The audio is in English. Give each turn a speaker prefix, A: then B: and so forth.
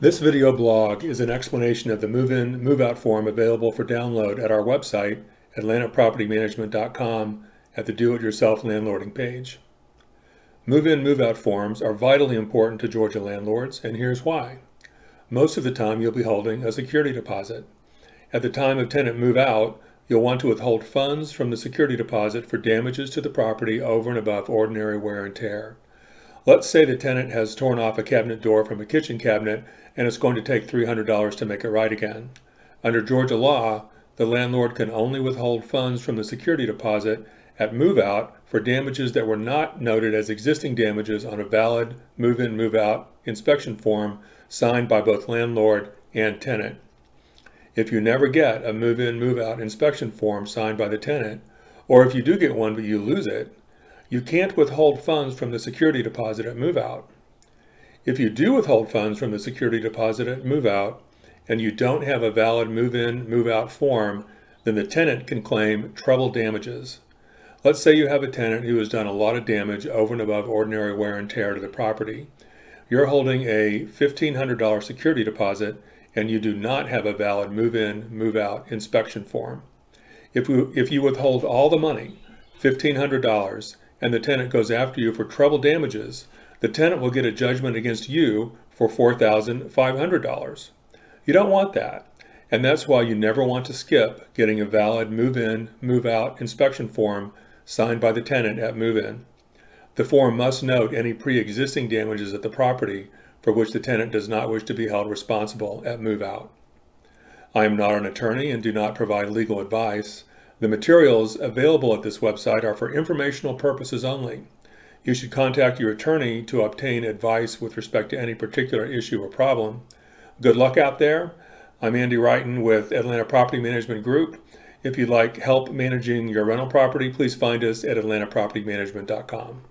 A: This video blog is an explanation of the move-in, move-out form available for download at our website, atlantapropertymanagement.com, at the Do-It-Yourself Landlording page. Move-in, move-out forms are vitally important to Georgia landlords, and here's why. Most of the time you'll be holding a security deposit. At the time of tenant move-out, you'll want to withhold funds from the security deposit for damages to the property over and above ordinary wear and tear. Let's say the tenant has torn off a cabinet door from a kitchen cabinet and it's going to take $300 to make it right again. Under Georgia law, the landlord can only withhold funds from the security deposit at move out for damages that were not noted as existing damages on a valid move in move out inspection form signed by both landlord and tenant. If you never get a move in move out inspection form signed by the tenant, or if you do get one but you lose it, you can't withhold funds from the security deposit at move out. If you do withhold funds from the security deposit at move out and you don't have a valid move in, move out form, then the tenant can claim treble damages. Let's say you have a tenant who has done a lot of damage over and above ordinary wear and tear to the property. You're holding a $1,500 security deposit and you do not have a valid move in, move out inspection form. If, we, if you withhold all the money, $1,500, and the tenant goes after you for treble damages, the tenant will get a judgment against you for $4,500. You don't want that. And that's why you never want to skip getting a valid move in, move out inspection form signed by the tenant at move in. The form must note any pre existing damages at the property for which the tenant does not wish to be held responsible at move out. I am not an attorney and do not provide legal advice. The materials available at this website are for informational purposes only. You should contact your attorney to obtain advice with respect to any particular issue or problem. Good luck out there. I'm Andy Wrighton with Atlanta Property Management Group. If you'd like help managing your rental property, please find us at atlantapropertymanagement.com.